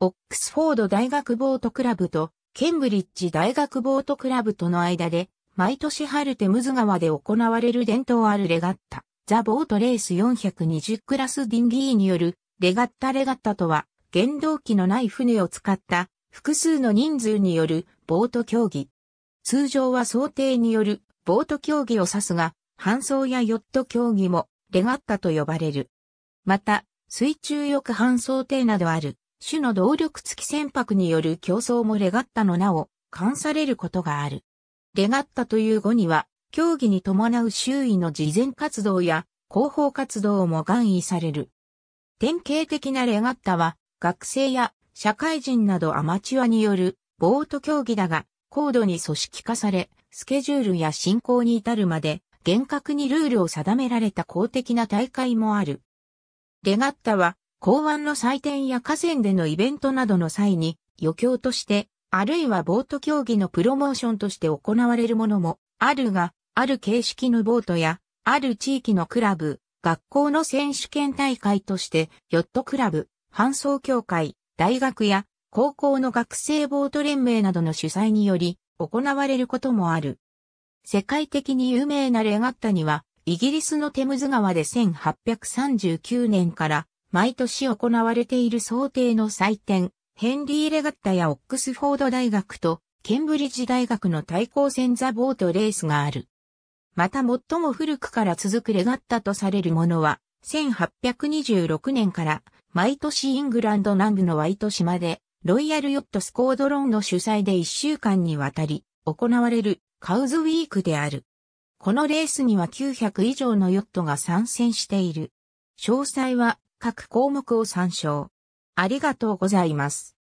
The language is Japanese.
オックスフォード大学ボートクラブとケンブリッジ大学ボートクラブとの間で、毎年春テムズ川で行われる伝統あるレガッタ、ザ・ボートレース420クラスディンギーによるレガッタレガッタとは、原動機のない船を使った複数の人数によるボート競技。通常は想定によるボート競技を指すが、搬送やヨット競技もレガッタと呼ばれる。また、水中翼搬送艇などある種の動力付き船舶による競争もレガッタの名を冠されることがある。レガッタという語には、競技に伴う周囲の事前活動や広報活動も含意される。典型的なレガッタは、学生や社会人などアマチュアによるボート競技だが、高度に組織化され、スケジュールや進行に至るまで、厳格にルールを定められた公的な大会もある。レガッタは、港湾の祭典や河川でのイベントなどの際に、余興として、あるいはボート競技のプロモーションとして行われるものもあるが、ある形式のボートや、ある地域のクラブ、学校の選手権大会として、ヨットクラブ、搬送協会、大学や高校の学生ボート連盟などの主催により行われることもある。世界的に有名なレガッタには、イギリスのテムズ川で1839年から毎年行われている想定の祭典、ヘンリー・レガッタやオックスフォード大学とケンブリッジ大学の対抗戦ザボートレースがある。また最も古くから続くレガッタとされるものは、1826年から毎年イングランド南部のワイト島でロイヤルヨットスコードローンの主催で1週間にわたり行われるカウズウィークである。このレースには900以上のヨットが参戦している。詳細は各項目を参照。ありがとうございます。